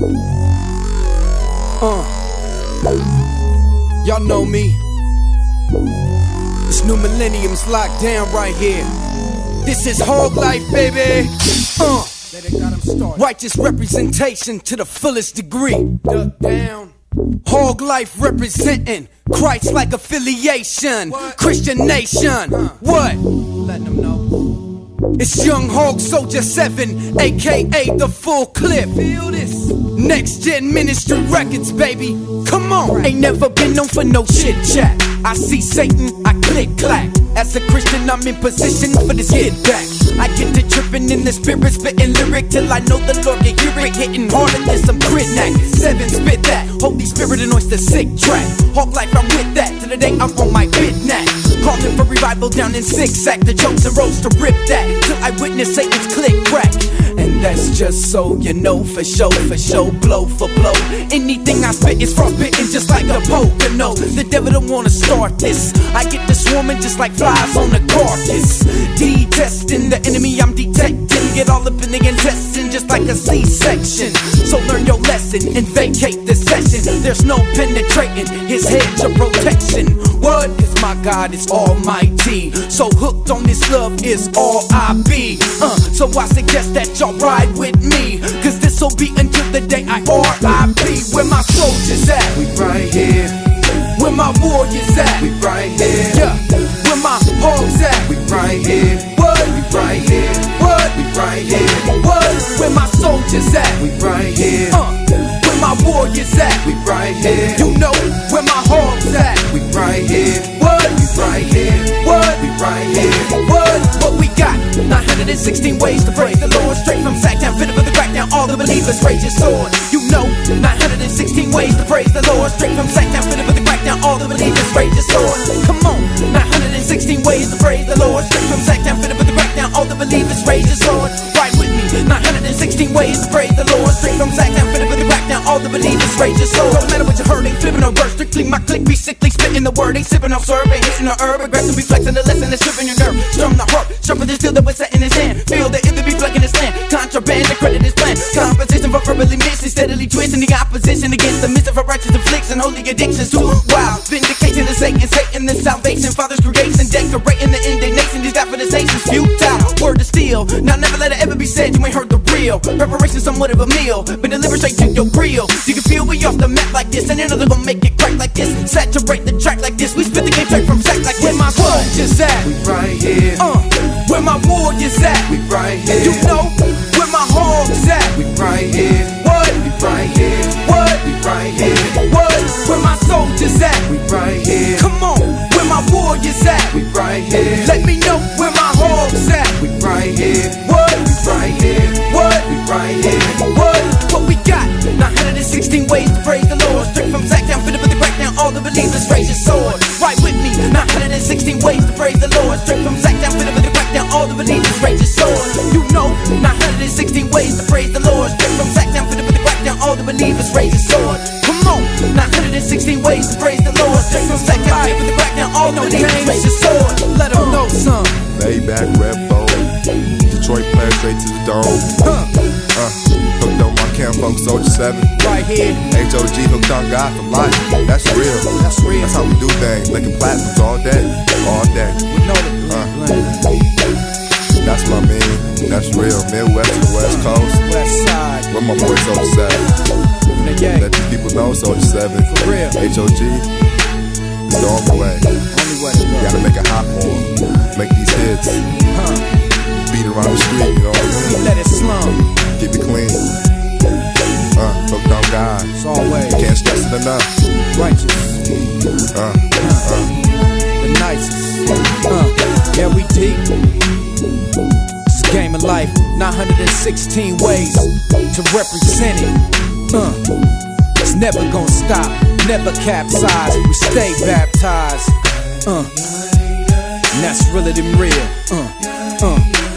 Uh. Y'all know me. This new millennium's locked down right here. This is hog life, baby. Uh. Righteous representation to the fullest degree. Duck down. Hog life representing Christ like affiliation. Christian nation. What? Letting them know. It's Young Hog Soldier 7, aka the full clip. Feel this. Next Gen Ministry Records, baby. Come on. Ain't never been known for no chit chat. I see Satan, I click clack. As a Christian, I'm in position for this hit back. I get to tripping in the spirit, spitting lyric till I know the Lord can hear it. Hitting harder than some crit knack. Sevin spit that. Holy Spirit anoints the sick track. Hog life, I'm with that. To the day I'm on my bit knack. Calling for revival down in six sack. The chosen rose to rip that. Till I witness Satan's click crack. That's just so you know for show, for show, blow for blow. Anything I spit is frostbitten just like a Pocono. The devil don't wanna start this. I get to swarming just like flies on a carcass. Detesting the enemy I'm detecting. Get all up in the intestine just like a C-section. So learn your lesson and vacate the session. There's no penetrating his hedge of protection. What? Cause my God is almighty. So hooked on this love is all I be. Uh, so I suggest that y'all ride with me. Cause this'll be until the day I RIP. Where my soldiers at? We right here. Where my warriors at? We right here. Yeah. Where my hogs at? We right here. Crackdown. All the believers raise your sword. Right with me, 916 ways to praise the Lord. Straight from Sacktown, fit for the crackdown. All the believers raise your sword. No matter what you heard, ain't flipping on verse. Strictly my click be sickly, spitting the word. Ain't sipping on syrup, ain't hitting the herb. Aggressive be flexing the lesson, it's stripping your nerve. Strum the harp, sharper than steel that was set in his hand. Feel the ither be flecking his land. Contraband, the credit is planned. Composition for verbally missing, steadily twisting the opposition against the midst of righteous affliction, holy addictions to wow. Now never let it ever be said you ain't heard the real. Preparation somewhat of a meal, been delivered straight to your grill. You can feel we off the map like this, and another gonna make it crack like this. Saturate the track like this. We spit the game straight from sack like where my soldiers at? We right here. Uh, where my warriors at? We right here. You know where my hogs at? We right here. What? We right here. What? We right here. What? Where my soldiers at? We right here. Come on, where my warriors at? We right here. Let here. What? We right here. What? We right here. What? What we got? 916 ways to praise the Lord. Straight from Sacktown, fit for the crackdown. All the believers raise your sword. Right with me. 916 ways to praise the Lord. Straight from Sacktown, fit for the crackdown. All the believers raise your sword. You know, 916 ways to praise the Lord. Straight from Sacktown, fit for the crackdown. All the believers raise your sword. Come on, 916 ways to praise the Lord. Straight from Sacktown, fit for the crackdown. All the believers raise your sword. Let them know some. Maybach, Red Bull, Detroit player straight to the dome. Huh. Uh, hooked on my camp, folks, Soldier 7. Right here. HOG hooked on God for life. That's real. That's real. That's how we do things, making platinums all day, all day. We know the blend. That's my mean. That's real. Midwest to the West Coast. West side. Where my boy Soldier 7. The. Let these people know Soldier 7. For real. HOG. It's the only way. Only way You gotta make it hot 'em. Make these hits. Around the street, you know what I mean? Let it slum. Keep it clean. Uh, hooked on God. It's always Can't stress it enough. righteous. Uh, The nicest. Uh, yeah, we deep. It's a game of life. 916 ways to represent it. Uh, it's never gonna stop. Never capsize. We stay baptized. Uh, and that's realer than real. Uh, uh.